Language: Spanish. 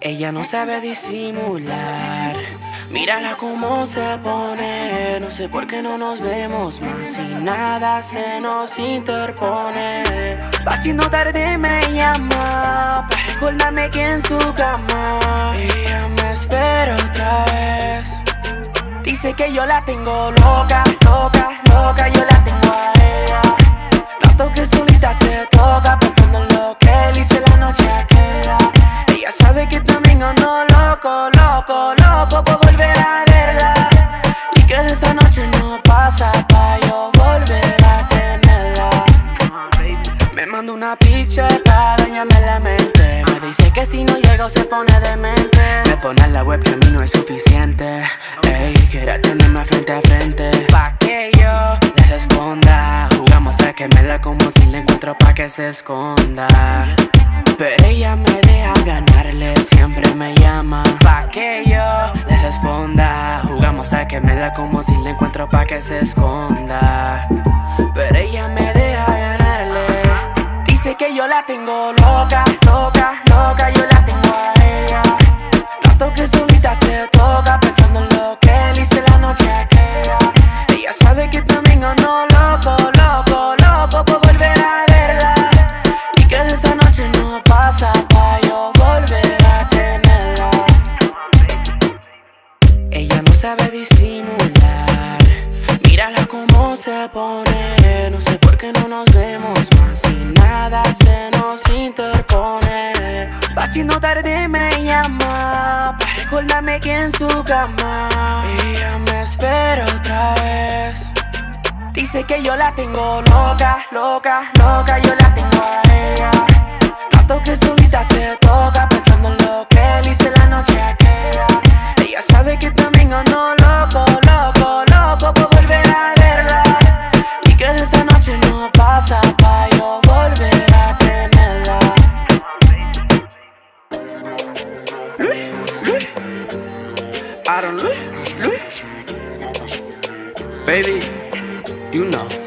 Ella no sabe disimular. Mírala cómo se pone. No sé por qué no nos vemos más. Y nada se nos interpone. Va siendo tarde, me llama. Para recordarme que en su cama. Ella me espera otra vez. Dice que yo la tengo loca, loca, loca. Yo la tengo Tanto que solita se toca. Pensando en lo que él hice la noche aquella. Ella sabe que también ando loco, loco, loco por volver a verla. Y que de esa noche no pasa pa' yo volver a tenerla. Me manda una picture para dañarme la mente. Me dice que si no llego se pone demente. Me pone en la web que a mí no es suficiente. Ey, quiere tenerme frente a frente. Pa' que yo le responda. Quemarla como si la encuentro pa' que se esconda. Pero ella me deja ganarle, siempre me llama Pa' que yo le responda. Jugamos a quemarla como si la encuentro pa' que se esconda. Pero ella me deja ganarle. Dice que yo la tengo loca, loca, loca Yo la tengo a ella. Tanto que solita se toca Pensando en lo que él hice la noche aquella. Ella sabe que también ando loco, sabe disimular. Mírala cómo se pone No sé por qué no nos vemos más. Y nada se nos interpone. Va siendo tarde me llama Para recordarme que en su cama Ella me espera otra vez. Dice que yo la tengo loca, loca, loca Yo la tengo a ella I don't look, look. Baby, you know.